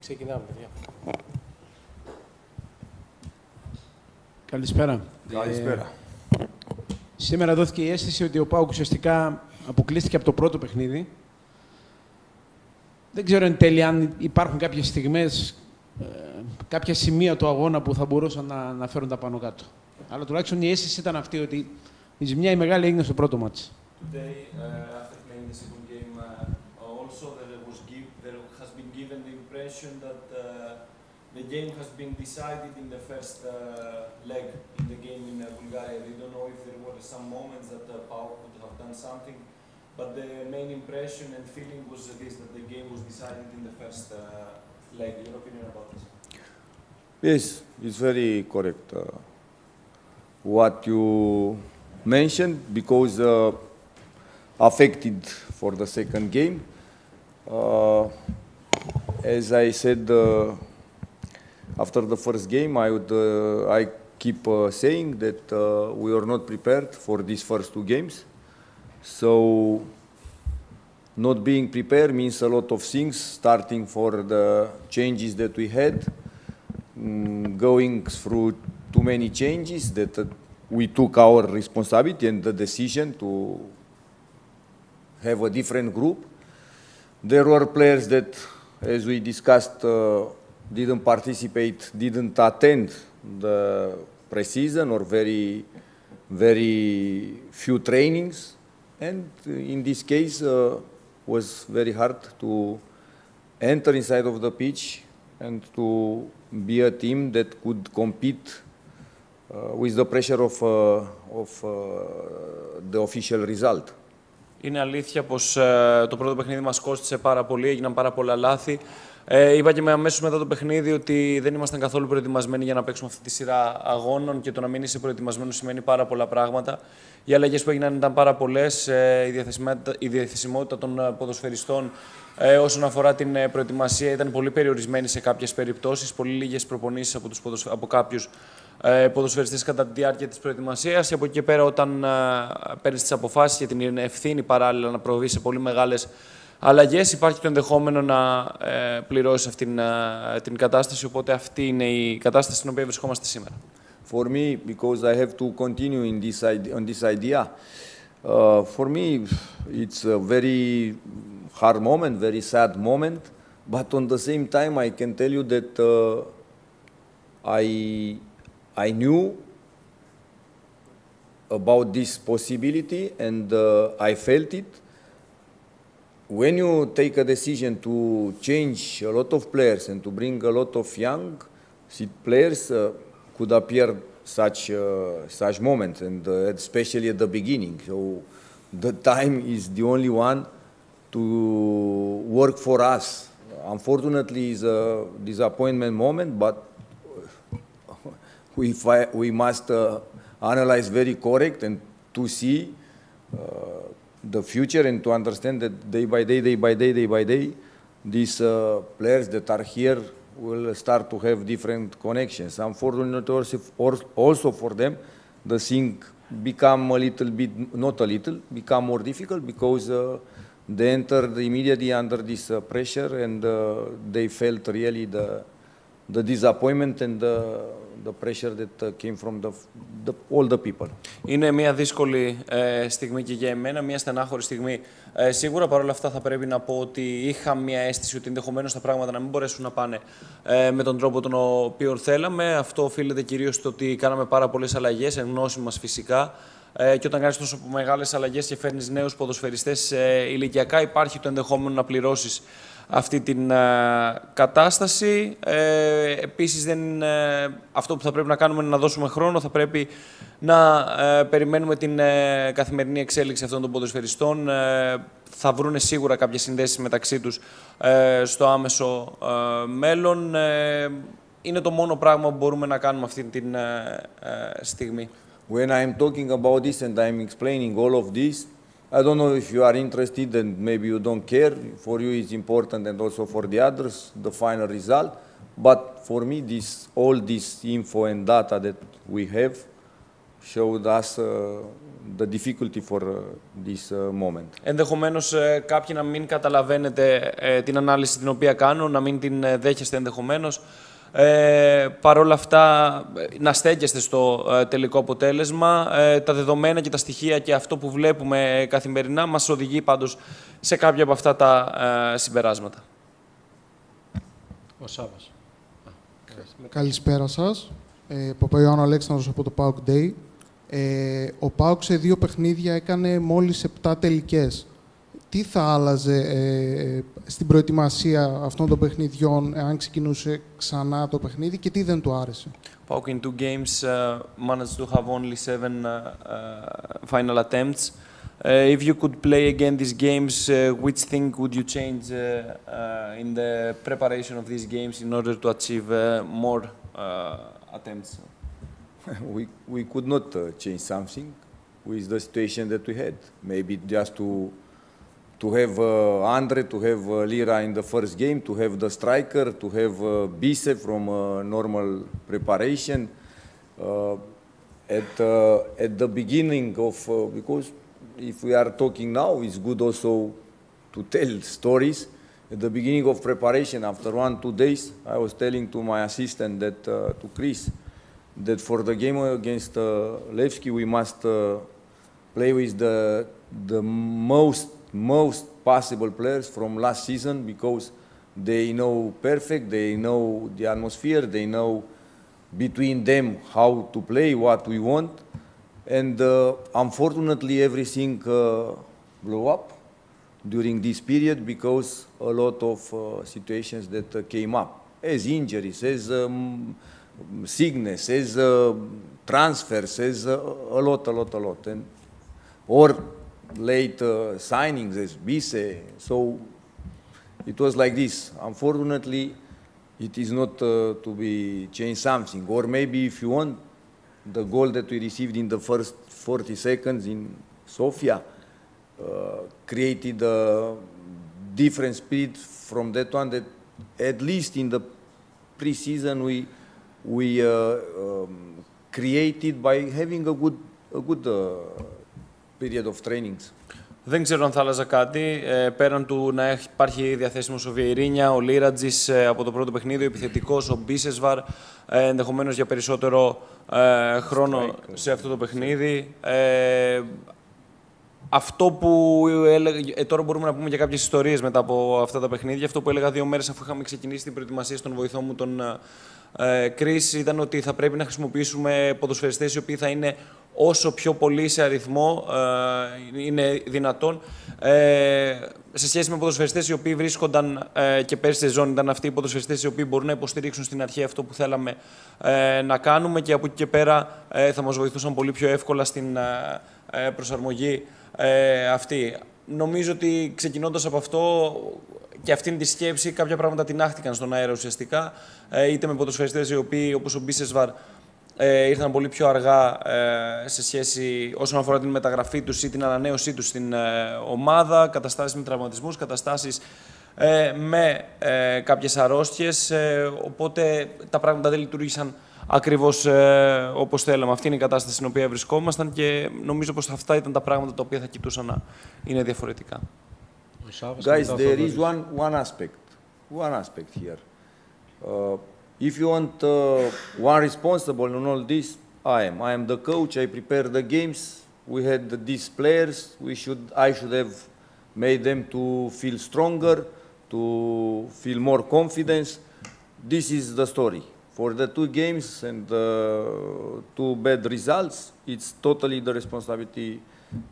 Ξεκινάμε, παιδιά. Καλησπέρα. Καλησπέρα. Ε, σήμερα δόθηκε η αίσθηση ότι ο Πάουκ ουσιαστικά αποκλείστηκε από το πρώτο παιχνίδι. Δεν ξέρω εν τέλει αν υπάρχουν κάποιες στιγμές, ε, κάποια σημεία του αγώνα που θα μπορούσαν να, να φέρουν τα πάνω κάτω. Αλλά τουλάχιστον η αίσθηση ήταν αυτή ότι η ζημιά η μεγάλη έγινε στο πρώτο μάτς. Today, uh, that uh, the game has been decided in the first uh, leg in the game in uh, Bulgaria. We don't know if there were some moments that uh, Pauk could have done something, but the main impression and feeling was this that the game was decided in the first leg. Your opinion about this? Yes, it's very correct. Uh, what you mentioned, because uh, affected for the second game. Uh, as I said uh, after the first game, I would uh, I keep uh, saying that uh, we are not prepared for these first two games. So not being prepared means a lot of things, starting for the changes that we had, mm, going through too many changes that uh, we took our responsibility and the decision to have a different group. There were players that, as we discussed, uh, didn't participate, didn't attend the preseason or very, very few trainings, and in this case, uh, was very hard to enter inside of the pitch and to be a team that could compete uh, with the pressure of, uh, of uh, the official result. Είναι αλήθεια πως ε, το πρώτο παιχνίδι μας κόστησε πάρα πολύ, έγιναν πάρα πολλά λάθη. Ε, είπα και με αμέσως μετά το παιχνίδι ότι δεν ήμασταν καθόλου προετοιμασμένοι για να παίξουμε αυτή τη σειρά αγώνων και το να μην είσαι προετοιμασμένος σημαίνει πάρα πολλά πράγματα. Οι αλλαγές που έγιναν ήταν πάρα πολλές. Ε, η, διαθεσιμότητα, η διαθεσιμότητα των ε, ποδοσφαιριστών ε, όσον αφορά την ε, προετοιμασία ήταν πολύ περιορισμένη σε κάποιες περιπτώσεις. Πολύ λίγες προπονήσεις από, τους ποδοσφαι... από κάποιους ε, ποδοσφαιριστές κατά τη διάρκεια της προετοιμασίας και από εκεί και πέρα όταν ε, παίρνεις τις αποφάσεις και την ευθύνη παράλληλα να προβείς σε πολύ μεγάλες αλλαγές υπάρχει το ενδεχόμενο να ε, πληρώσεις αυτή την, ε, την κατάσταση οπότε αυτή είναι η κατάσταση στην οποία βρισκόμαστε σήμερα. For me, because I have to continue in this idea, on this idea, uh, for me it's a very hard moment, very sad moment, but on the same time I can tell you that uh, I I knew about this possibility and uh, I felt it. When you take a decision to change a lot of players and to bring a lot of young players, uh, could appear such uh, such moments, and uh, especially at the beginning. So the time is the only one to work for us. Unfortunately, it's a disappointment moment, but we, we must uh, analyze very correct and to see uh, the future and to understand that day by day, day by day, day by day, these uh, players that are here will start to have different connections. Unfortunately, also- or- also for them, the thing become a little bit, not a little, become more difficult because uh, they entered immediately under this uh, pressure and uh, they felt really the, the disappointment and the, the pressure that uh, came from the, the, all the people. Είναι μια δύσκολη ε, στιγμή και για εμένα, μια στενάχωρη στιγμή. Ε, σίγουρα παρόλα αυτά θα πρέπει να πω ότι είχα μια αίσθηση ότι ενδεχομένως τα πράγματα να μην μπορέσουν να πάνε ε, με τον τρόπο τον οποίο θέλαμε. Αυτό οφείλεται κυρίως στο ότι κάναμε πάρα πολλές αλλαγές, εν γνώση μας φυσικά. Ε, και όταν κάνεις τόσο μεγάλες αλλαγές και φέρνεις νέους ποδοσφαιριστές ε, ηλικιακά, υπάρχει το ενδεχόμενο να πληρώσεις αυτή την ε, κατάσταση. Ε, επίσης, δεν, ε, αυτό που θα πρέπει να κάνουμε είναι να δώσουμε χρόνο. Θα πρέπει να ε, περιμένουμε την ε, καθημερινή εξέλιξη αυτών των ποδοσφαιριστών. Ε, θα βρούνε σίγουρα κάποιες συνδέσεις μεταξύ τους ε, στο άμεσο ε, μέλλον. Ε, είναι το μόνο πράγμα που μπορούμε να κάνουμε αυτή τη στιγμή. When I'm talking about this and I'm explaining all of this, I don't know if you are interested and maybe you don't care. For you, it's important, and also for the others, the final result. But for me, this all this info and data that we have showed us uh, the difficulty for uh, this uh, moment. Ενδεχομένως ε, κάποιοι να μην καταλαβαίνετε ε, την ανάλυση την οποία κάνω, να μην την ε, δέχεστε ενδεχομένως. Ε, Παρ' όλα αυτά, ε, να στέκεστε στο ε, τελικό αποτέλεσμα. Ε, τα δεδομένα και τα στοιχεία και αυτό που βλέπουμε καθημερινά μας οδηγεί πάντως σε κάποια από αυτά τα ε, συμπεράσματα. Ο Σάβας. Καλησπέρα σας. Ε, Παπαϊωάννου Αλέξανδρος από το PAOK Day. Ε, ο PAOK σε δύο παιχνίδια έκανε μόλις 7 τελικές. Τι θα άλλαζε ε, στην προετοιμασία αυτών των παιχνιδιών αν ξεκινούσε ξανά το παιχνίδι και τι δεν του άρεσε. PAOK in two games uh, managed to have only seven uh, uh, final attempts. Uh, if you could play again these games, uh, which thing would you change uh, uh, in the preparation of these games in order to achieve uh, more uh, attempts? we, we could not uh, change something with the situation that we had. Maybe just to, to have uh, Andre, to have uh, Lira in the first game, to have the striker, to have uh, Bise from uh, normal preparation. Uh, at, uh, at the beginning of, uh, because if we are talking now, it's good also to tell stories. At the beginning of preparation, after one, two days, I was telling to my assistant that, uh, to Chris, that for the game against uh, Levski, we must uh, play with the, the most, most possible players from last season because they know perfect, they know the atmosphere, they know between them how to play, what we want. And uh, unfortunately, everything uh, blew up during this period because a lot of uh, situations that uh, came up, as injuries, as um, sickness, as uh, transfers, as uh, a lot, a lot, a lot, and or late uh, signings as Bise. So it was like this. Unfortunately, it is not uh, to be changed something. Or maybe if you want, the goal that we received in the first 40 seconds in Sofia uh, created a different spirit from that one that at least in the pre-season we, we uh, um, created by having a good, a good uh, period of trainings. Δεν ξέρω αν θα άλλαζα κάτι. Ε, πέραν του να έχει- υπάρχει διαθέσιμος ο Βιερίνια, ο Λίρατζης από το πρώτο παιχνίδι, ο επιθετικός, ο Μπίσεσβαρ, ε, ενδεχομένως για περισσότερο ε, χρόνο σε αυτό το παιχνίδι. Ε, αυτό που έλεγα, ε, τώρα μπορούμε να πούμε για κάποιες ιστορίες μετά από αυτά τα παιχνίδια. Αυτό που έλεγα δύο μέρες αφού είχαμε ξεκινήσει την προετοιμασία στον βοηθό μου, τον ε, Chris, ήταν ότι θα πρέπει να χρησιμοποιήσουμε ποδοσφαιριστές οι οποίοι θα είναι όσο πιο πολύ σε αριθμό ε, είναι δυνατόν. Ε, σε σχέση με ποδοσφαιριστές οι οποίοι βρίσκονταν ε, και πέρσι σεζόν ήταν αυτοί οι ποδοσφαιριστές οι οποίοι μπορούν να υποστηρίξουν στην αρχή αυτό που θέλαμε ε, να κάνουμε και από εκεί και πέρα ε, θα μας βοηθούσαν πολύ πιο εύκολα στην ε, ε, προσαρμογή ε, αυτή. Νομίζω ότι ξεκινώντας από αυτό και αυτήν τη σκέψη, κάποια πράγματα τεινάχτηκαν στον αέρα ουσιαστικά. Ε, είτε με ποδοσφαιριστές οι οποίοι, όπως ο Μπίσεσβαρ, ε, ήρθαν πολύ πιο αργά ε, σε σχέση όσον αφορά την μεταγραφή τους ή την ανανέωσή τους στην ε, ομάδα, καταστάσεις με τραυματισμούς, καταστάσεις ε, με ε, κάποιες αρρώστιες, ε, οπότε τα πράγματα δεν λειτουργήσαν ακριβώς ε, όπως θέλαμε. Αυτή είναι η κατάσταση στην οποία βρισκόμασταν και νομίζω πως αυτά ήταν τα πράγματα τα οποία θα κοιτούσαν να είναι διαφορετικά. Guys, there is one, one aspect, one aspect here. Uh, if you want uh, one responsible in all this, I am. I am the coach. I prepare the games. We had these players. We should. I should have made them to feel stronger, to feel more confidence. This is the story. For the two games and uh, two bad results, it's totally the responsibility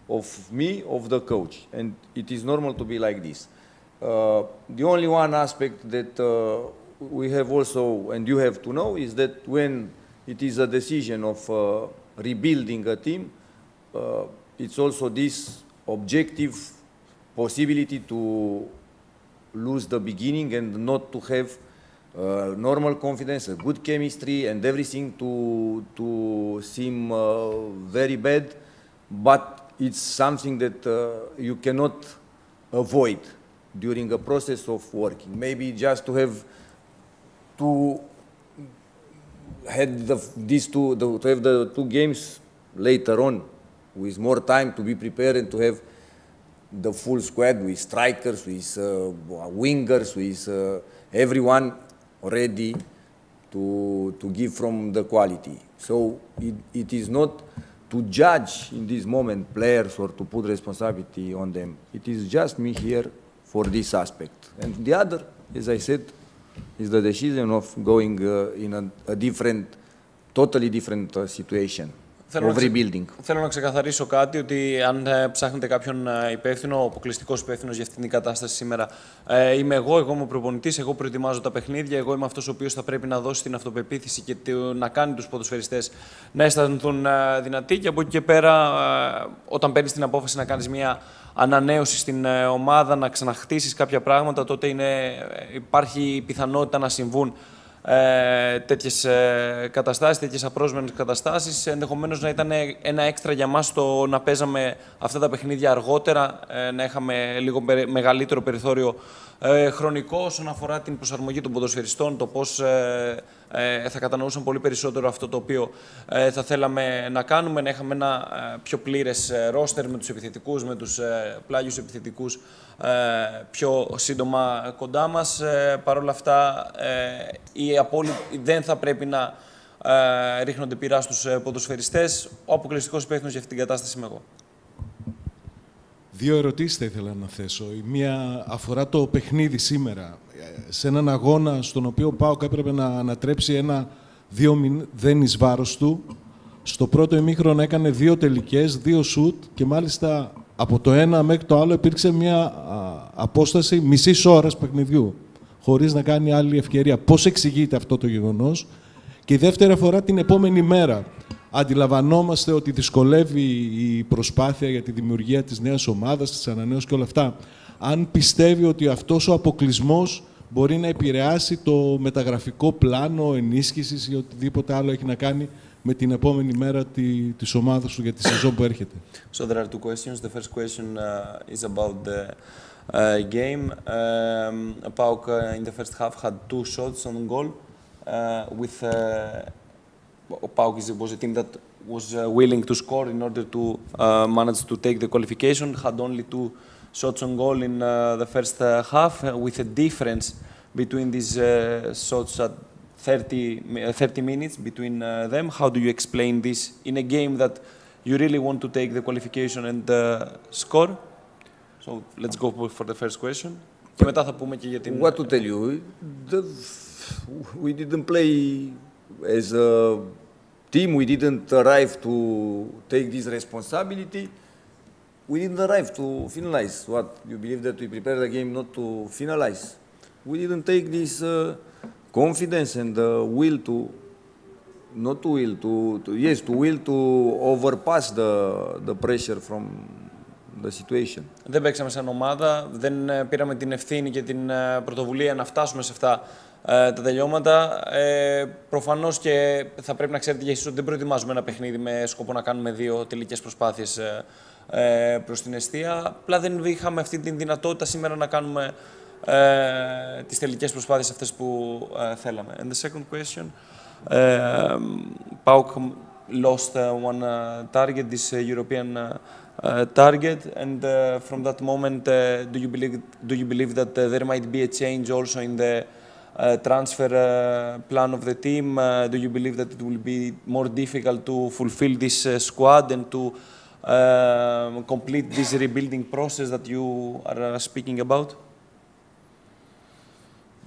of me, of the coach, and it is normal to be like this. Uh, the only one aspect that uh, we have also, and you have to know, is that when it is a decision of uh, rebuilding a team, uh, it's also this objective possibility to lose the beginning and not to have uh, normal confidence, a good chemistry, and everything to to seem uh, very bad, but it's something that uh, you cannot avoid during a process of working. Maybe just to have to had the, these two the, to have the two games later on with more time to be prepared and to have the full squad with strikers, with uh, wingers, with uh, everyone ready to, to give from the quality. So it, it is not to judge in this moment players or to put responsibility on them. It is just me here for this aspect. And the other, as I said, is the decision of going uh, in a, a different, totally different uh, situation. Θέλω of να, ξε... rebuilding. θέλω να ξεκαθαρίσω κάτι, ότι αν ε, ψάχνετε κάποιον ε, υπεύθυνο, αποκλειστικός υπεύθυνος για αυτήν την κατάσταση σήμερα, ε, είμαι εγώ, εγώ είμαι ο προπονητής, εγώ προετοιμάζω τα παιχνίδια, εγώ είμαι αυτός ο οποίος θα πρέπει να δώσει την αυτοπεποίθηση και το, να κάνει τους ποδοσφαιριστές να αισθανθούν ε, δυνατοί. Και από εκεί και πέρα, ε, όταν παίρνεις την απόφαση να κάνεις μια ανανέωση στην ε, ομάδα, να ξαναχτίσεις κάποια πράγματα, τότε είναι, ε, υπάρχει πιθανότητα να συμβούν ε, τέτοιες ε, καταστάσεις, τέτοιες απρόσμενες καταστάσεις. Ενδεχομένως να ήταν ένα έξτρα για μας το να παίζαμε αυτά τα παιχνίδια αργότερα, ε, να είχαμε λίγο περι- μεγαλύτερο περιθώριο ε, χρονικό όσον αφορά την προσαρμογή των ποδοσφαιριστών, το πώς ε, ε, θα κατανοούσαν πολύ περισσότερο αυτό το οποίο ε, θα θέλαμε να κάνουμε, να είχαμε ένα ε, πιο πλήρες ε, ρόστερ με τους επιθετικούς, με τους ε, πλάγιους επιθετικούς ε, πιο σύντομα κοντά μας. Ε, Παρ' όλα αυτά, ε, οι απόλυ... δεν θα πρέπει να ε, ρίχνονται πειρά στους ε, ποδοσφαιριστές. Ο αποκλειστικός υπεύθυνος για αυτή την κατάσταση είμαι εγώ. Δύο ερωτήσεις θα ήθελα να θέσω. Η μία αφορά το παιχνίδι σήμερα. Ε, Σε έναν αγώνα στον οποίο ο Πάοκ έπρεπε να ανατρέψει ένα δύο μηδέν εις βάρος του. Στο πρώτο ημίχρονο έκανε δύο τελικές, δύο σουτ και μάλιστα από το ένα μέχρι το άλλο υπήρξε μια α, απόσταση μισής ώρας παιχνιδιού χωρίς να κάνει άλλη ευκαιρία. Πώς εξηγείται αυτό το γεγονός; Και η δεύτερη αφορά την επόμενη μέρα. Αντιλαμβανόμαστε ότι δυσκολεύει η προσπάθεια για τη δημιουργία της νέας ομάδας, της ανανέωσης και όλα αυτά. Αν πιστεύει ότι αυτός ο αποκλεισμός μπορεί να επηρεάσει το μεταγραφικό πλάνο ενίσχυσης ή οτιδήποτε άλλο έχει να κάνει με την επόμενη μέρα τη, της ομάδας του για τη σεζόν που έρχεται. So there are two questions. The first question uh, is about the uh, game. Um, PAOK uh, in the first half had two shots on goal. Uh, with uh, PAOK is, was a team that was uh, willing to score in order to uh, manage to take the qualification. Had only two shots on goal in uh, the first uh, half, uh, with a difference between these uh, shots at 30, mi- uh, 30 minutes between uh, them. How do you explain this in a game that you really want to take the qualification and uh, score? So let's go for the first question. Και μετά θα πούμε και για την... What to tell you? The, we didn't play as a team. We didn't arrive to take this responsibility. We didn't arrive to finalize. What you believe that we prepared the game not to finalize? We didn't take this uh, confidence and the will to, not to will to, to yes, to will to overpass the the pressure from the situation. Δεν παίξαμε σαν ομάδα, δεν ε, πήραμε την ευθύνη και την ε, πρωτοβουλία να φτάσουμε σε αυτά ε, τα τελειώματα. Ε, προφανώς και θα πρέπει να ξέρετε για εσείς ότι δεν προετοιμάζουμε ένα παιχνίδι με σκοπό να κάνουμε δύο τελικές προσπάθειες ε, ε, προς την αιστεία. Απλά δεν είχαμε αυτή τη δυνατότητα σήμερα να κάνουμε ε, τις τελικές προσπάθειες αυτές που ε, θέλαμε. And the second question, um, PAOK lost uh, one uh, target, this uh, European uh, uh, target, and uh, from that moment, uh, do you believe do you believe that uh, there might be a change also in the uh, transfer uh, plan of the team? Uh, do you believe that it will be more difficult to fulfill this uh, squad and to um complete this rebuilding process that you are uh, speaking about?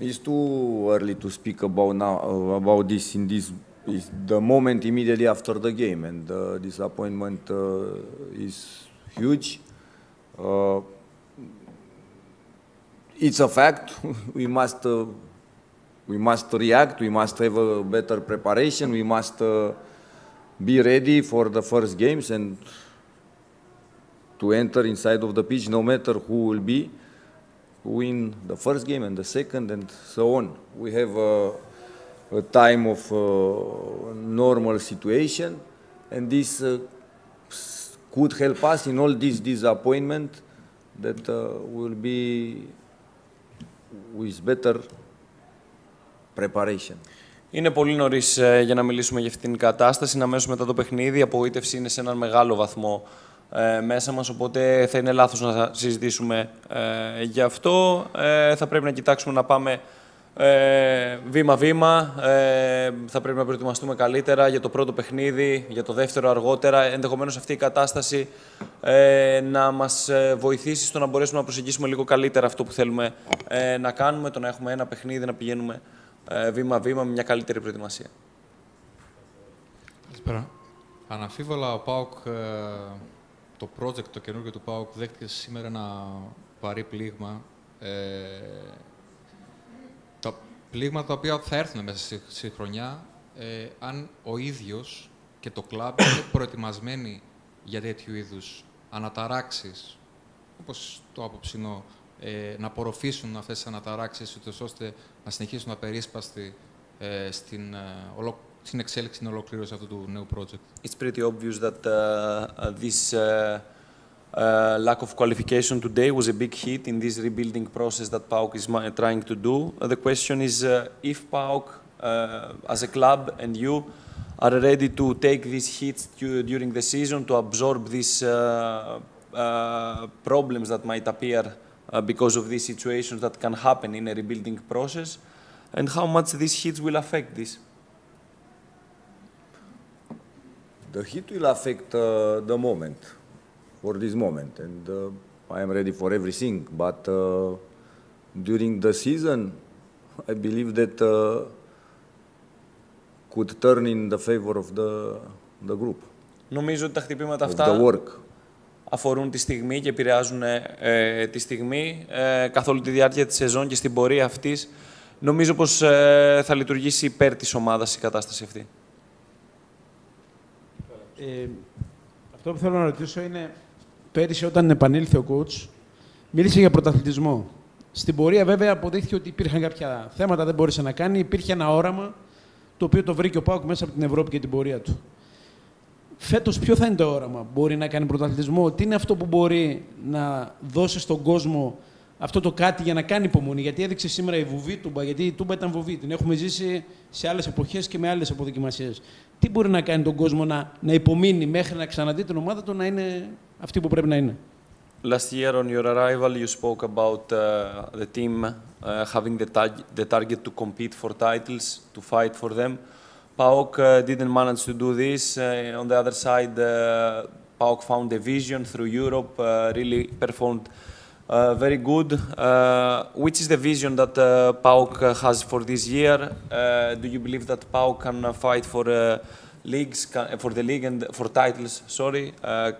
It's too early to speak about now about this in this is the moment immediately after the game, and the disappointment uh, is huge. Uh, it's a fact. we must uh, we must react. We must have a better preparation. We must uh, be ready for the first games and to enter inside of the pitch, no matter who will be win the first game and the second and so on. We have a, a time of uh, normal situation and this uh, s- could help us in all this disappointment that uh, will be with better preparation. Είναι πολύ νωρί ε, για να μιλήσουμε για αυτήν την κατάσταση. Να αμέσω μετά το παιχνίδι, η απογοήτευση είναι σε έναν μεγάλο βαθμό ε, μέσα μας, οπότε θα είναι λάθος να συζητήσουμε ε, γι' αυτό. Ε, θα πρέπει να κοιτάξουμε να πάμε ε, βήμα-βήμα. Ε, θα πρέπει να προετοιμαστούμε καλύτερα για το πρώτο παιχνίδι, για το δεύτερο αργότερα. Ενδεχομένως αυτή η κατάσταση ε, να μας ε, βοηθήσει στο να μπορέσουμε να προσεγγίσουμε λίγο καλύτερα αυτό που θέλουμε ε, να κάνουμε, το να έχουμε ένα παιχνίδι, να πηγαίνουμε βήμα-βήμα με μια καλύτερη προετοιμασία. Καλησπέρα. Αναφίβολα ο ΠΑΟΚ, το project, το καινούργιο του ΠΑΟΚ, δέχτηκε σήμερα ένα βαρύ πλήγμα πλήγματα τα οποία θα έρθουν μέσα στη, χρονιά ε, αν ο ίδιος και το κλαμπ είναι προετοιμασμένοι για τέτοιου είδους αναταράξεις, όπως το απόψινό, ε, να απορροφήσουν αυτές τις αναταράξεις, ώστε να συνεχίσουν απερίσπαστοι ε, στην, ε, στην εξέλιξη, στην ολοκλήρωση αυτού του νέου project. It's pretty obvious that uh, uh this uh, Uh, lack of qualification today was a big hit in this rebuilding process that PAOK is trying to do. Uh, the question is uh, if PAOK, uh, as a club and you, are ready to take these hits during the season to absorb these uh, uh, problems that might appear because of these situations that can happen in a rebuilding process, and how much these hits will affect this. The hit will affect the moment for this moment, and uh, I am ready for everything. But uh, during the season, I believe that uh, could turn in the favor of the, the group. Νομίζω ότι τα χτυπήματα αυτά the work. αφορούν τη στιγμή και επηρεάζουν ε, τη στιγμή ε, καθ' όλη τη διάρκεια της σεζόν και στην πορεία αυτής. Νομίζω πως ε, θα λειτουργήσει υπέρ της ομάδας η κατάσταση αυτή. Ε, αυτό που θέλω να ρωτήσω είναι πέρυσι όταν επανήλθε ο coach, μίλησε για πρωταθλητισμό. Στην πορεία βέβαια αποδείχθηκε ότι υπήρχαν κάποια θέματα, δεν μπόρεσε να κάνει. Υπήρχε ένα όραμα το οποίο το βρήκε ο Πάουκ μέσα από την Ευρώπη και την πορεία του. Φέτος, ποιο θα είναι το όραμα, Μπορεί να κάνει πρωταθλητισμό, τι είναι αυτό που μπορεί να δώσει στον κόσμο αυτό το κάτι για να κάνει υπομονή; Γιατί έδειξε σήμερα η βουβή τούμπα, γιατί η τούμπα ήταν βουβή. Την έχουμε ζήσει σε άλλες εποχές και με άλλες αποδοκιμασίες. Τι μπορεί να κάνει τον κόσμο να, να υπομείνει μέχρι να ξαναδεί την ομάδα του να είναι αυτή που πρέπει να είναι. Last year on your arrival, you spoke about uh, the team uh, having the, the target to compete for titles, to fight for them. PAOK uh, didn't manage to do this. Uh, on the other side, uh, PAOK found a vision through Europe, uh, really performed uh, very good. Uh, which is the vision that uh, PAOK uh, has for this year? Uh, do you believe that PAOK can uh, fight for leagues, can, for the league and for titles? Sorry,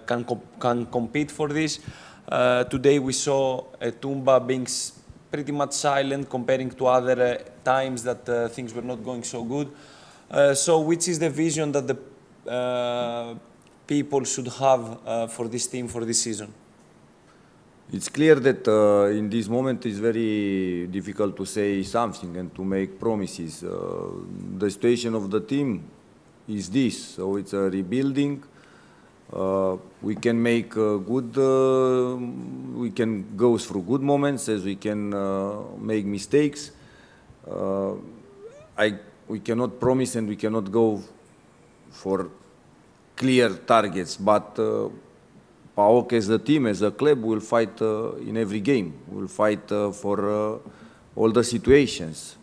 can com can compete for this? today we saw Tumba being pretty much silent comparing to other times that things were not going so good. so, which is the vision that the people should have for this team for this season? It's clear that uh, in this moment it's very difficult to say something and to make promises. Uh, the situation of the team is this, so it's a rebuilding. Uh, we can make good, uh, we can go through good moments as we can uh, make mistakes. Uh, I, we cannot promise and we cannot go for clear targets, but PAOK as a team, as a club, will fight uh, in every game. We'll fight uh, for uh, all the situations.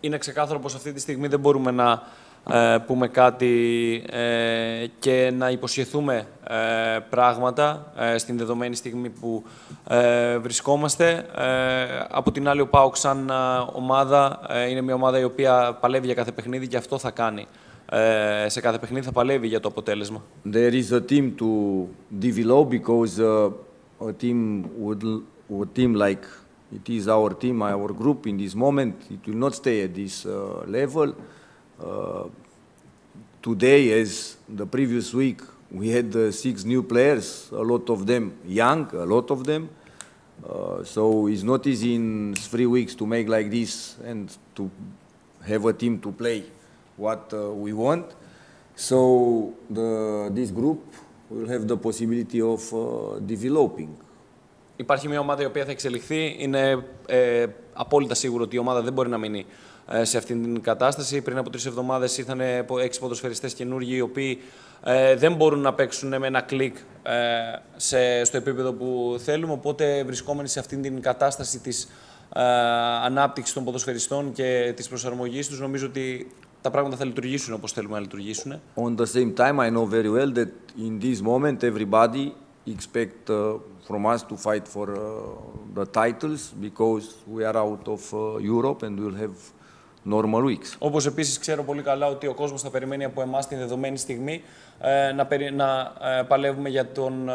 Είναι ξεκάθαρο πως αυτή τη στιγμή δεν μπορούμε να ε, πούμε κάτι ε, και να υποσχεθούμε ε, πράγματα ε, στην δεδομένη στιγμή που ε, βρισκόμαστε. από την άλλη, ο ΠΑΟΚ σαν ομάδα είναι μια ομάδα η οποία παλεύει για κάθε παιχνίδι και αυτό θα κάνει σε κάθε παιχνίδι θα παλεύει για το αποτέλεσμα. There is a team to develop because uh, a team would a team like it is our team, our group in this moment, it will not stay at this uh, level. Uh, today, as the previous week, we had uh, six new players, a lot of them young, a lot of them. Uh, so it's not easy in three weeks to make like this and to have a team to play What uh, we want. So the, this group will have the possibility of uh, developing υπάρχει μια ομάδα η οποία θα εξελιχθεί. Είναι ε, απόλυτα σίγουρο ότι η ομάδα δεν μπορεί να μείνει ε, σε αυτήν την κατάσταση. Πριν από τρεις εβδομάδες ήρθαν έξι ποδοσφαιριστές καινούργοι, οι οποίοι ε, δεν μπορούν να παίξουν με ένα κλικ ε, σε, στο επίπεδο που θέλουμε. Οπότε, βρισκόμενοι σε αυτήν την κατάσταση της ε, ανάπτυξης των ποδοσφαιριστών και της προσαρμογής τους, νομίζω ότι τα πράγματα θα λειτουργήσουν όπως θέλουμε να λειτουργήσουν. On the same time, I know very well that in this moment everybody expect uh, from us to fight for uh, the titles because we are out of uh, Europe and we'll have normal weeks. Όπως επίσης ξέρω πολύ καλά ότι ο κόσμος θα περιμένει από εμάς την δεδομένη στιγμή ε, να, περι... να ε, παλεύουμε για τον ε,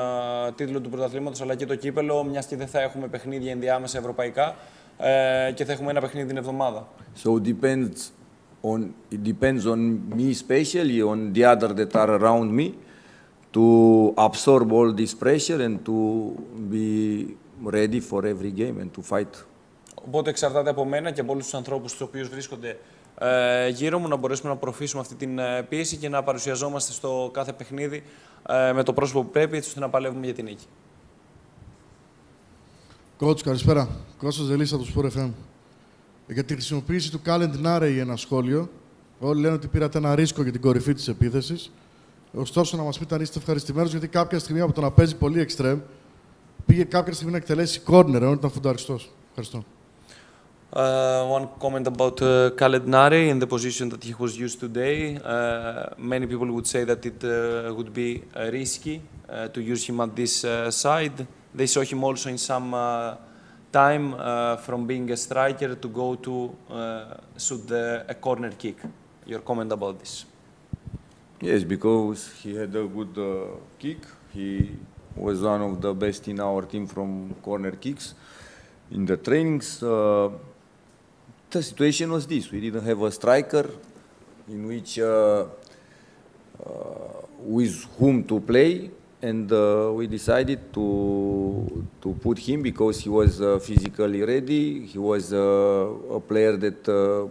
τίτλο του πρωταθλήματος αλλά και το κύπελο, μιας και δεν θα έχουμε παιχνίδια ενδιάμεσα ευρωπαϊκά ε, και θα έχουμε ένα παιχνίδι την εβδομάδα. So depends on, it depends on me especially, on the other that are around me, to absorb all this pressure and to be ready for every game and to fight. Οπότε εξαρτάται από μένα και από όλους τους ανθρώπους του οποίους βρίσκονται ε, γύρω μου να μπορέσουμε να προωθήσουμε αυτή την ε, πίεση και να παρουσιαζόμαστε στο κάθε παιχνίδι ε, με το πρόσωπο που πρέπει, έτσι ώστε να παλεύουμε για την νίκη. Κότσου, καλησπέρα. Κώστας Δελής από το Sport FM. Για τη χρησιμοποίηση του Calend Narey ένα σχόλιο. Όλοι λένε ότι πήρατε ένα ρίσκο για την κορυφή της επίθεσης. Ωστόσο, να μας πείτε αν είστε ευχαριστημένος, γιατί κάποια στιγμή από το να παίζει πολύ extreme, πήγε κάποια στιγμή να εκτελέσει corner, ενώ ήταν φουνταριστός. Ευχαριστώ. Uh, one comment about uh, Khaled Nari in the position that he was used today. Uh, many people would say that it uh, would be uh, risky uh, to use him at this uh, side. They saw him also in some uh, time uh, from being a striker to go to uh, shoot a corner kick. Your comment about this? Yes, because he had a good uh, kick. He was one of the best in our team from corner kicks. In the trainings, uh, the situation was this: we didn't have a striker in which uh, uh, with whom to play, and uh, we decided to to put him because he was uh, physically ready. He was uh, a player that, uh,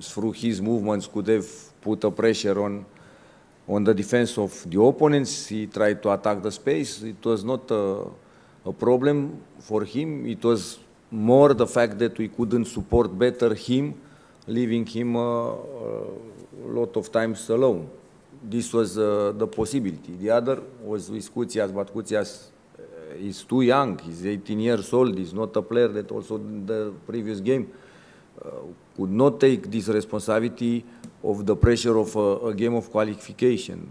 through his movements, could have put a pressure on on the defense of the opponents. He tried to attack the space. It was not a, a problem for him. It was more the fact that we couldn't support better him, leaving him uh, a lot of times alone. This was uh, the possibility. The other was with Kutsias, but Kutsias uh, is too young. He's 18 years old. He's not a player that also in the previous game uh, could not take this responsibility of the pressure of a, a game of qualification.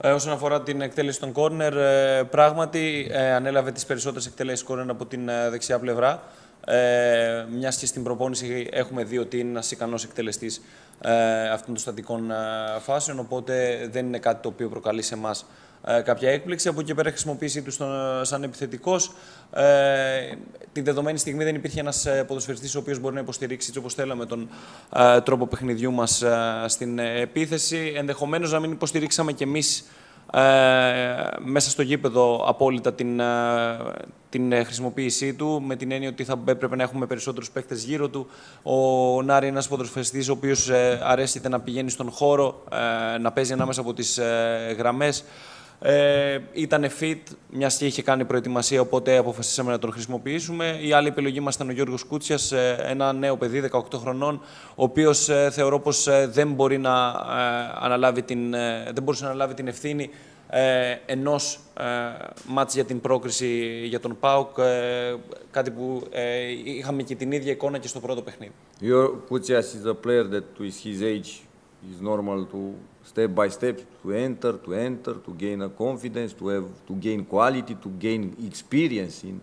Ε, όσον αφορά την εκτέλεση των κόρνερ, ε, πράγματι ε, ανέλαβε τις περισσότερες εκτελέσεις κόρνερ από την ε, δεξιά πλευρά. Ε, Μιας και στην προπόνηση έχουμε δει ότι είναι ένας ικανός εκτελεστής ε, αυτών των στατικών ε, φάσεων, οπότε δεν είναι κάτι το οποίο προκαλεί σε εμάς ε, κάποια έκπληξη. Από εκεί και πέρα, η χρησιμοποίησή τους στον, σαν επιθετικός. Ε, την δεδομένη στιγμή δεν υπήρχε ένας ποδοσφαιριστής ο οποίος μπορεί να υποστηρίξει έτσι όπως θέλαμε τον ε, τρόπο παιχνιδιού μας στην ε, επίθεση. Ενδεχομένως να μην υποστηρίξαμε κι εμείς ε, μέσα στο γήπεδο απόλυτα την, ε, την ε, χρησιμοποίησή του, με την έννοια ότι θα έπρεπε να έχουμε περισσότερους παίκτες γύρω του. Ο Νάρη είναι ένας ποδοσφαιριστής ο οποίος ε, αρέσει είτε να πηγαίνει στον χώρο, ε, να παίζει ανάμεσα από τις ε, γραμμές. Ε, ήταν fit, μια και είχε κάνει προετοιμασία, οπότε αποφασίσαμε να τον χρησιμοποιήσουμε. Η άλλη επιλογή μας ήταν ο Γιώργος Κούτσιας, ε, ένα νέο παιδί 18 χρονών, ο οποίος ε, θεωρώ πως ε, δεν, μπορεί να, ε, αναλάβει την, ε, δεν μπορούσε να αναλάβει την ευθύνη ε, ενός ε, μάτς για την πρόκριση για τον ΠΑΟΚ, ε, κάτι που ε, είχαμε και την ίδια εικόνα και στο πρώτο παιχνίδι. Your Kutsias is a player that with his age is normal to step by step to enter, to enter, to gain a confidence, to have to gain quality, to gain experience in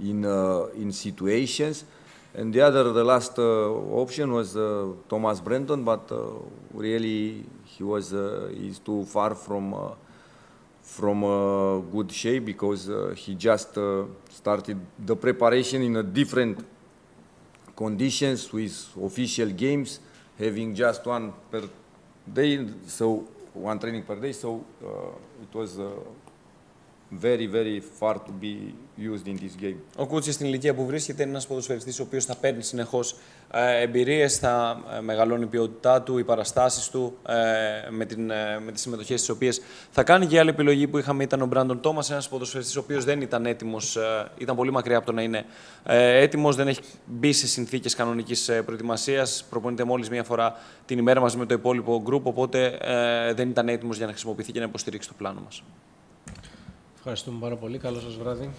in uh, in situations. And the other, the last uh, option was uh, Thomas Brenton, but uh, really he was uh, he's too far from uh, from uh, good shape because uh, he just uh, started the preparation in a different conditions with official games, having just one per day, so one training per day. So uh, it was uh, very, very far to be used in this game. Ο Κούτσι στην ηλικία που βρίσκεται είναι ένας ποδοσφαιριστής ο οποίος θα παίρνει συνεχώς εμπειρίες, θα ε, μεγαλώνει η ποιότητά του, οι παραστάσεις του ε, με, την, ε, με τις συμμετοχές τις οποίες θα κάνει. Και η άλλη επιλογή που είχαμε ήταν ο Μπράντον Τόμας, ένας ποδοσφαιριστής ο οποίος δεν ήταν έτοιμος, ήταν πολύ μακριά από το να είναι έτοιμος, δεν έχει μπει σε συνθήκες κανονικής προετοιμασίας. Προπονείται μόλις μία φορά την ημέρα μαζί με το υπόλοιπο γκρουπ, οπότε δεν ήταν έτοιμος για να χρησιμοποιηθεί και να υποστηρίξει το πλάνο μας. Ευχαριστούμε πάρα πολύ. Καλό σας βράδυ.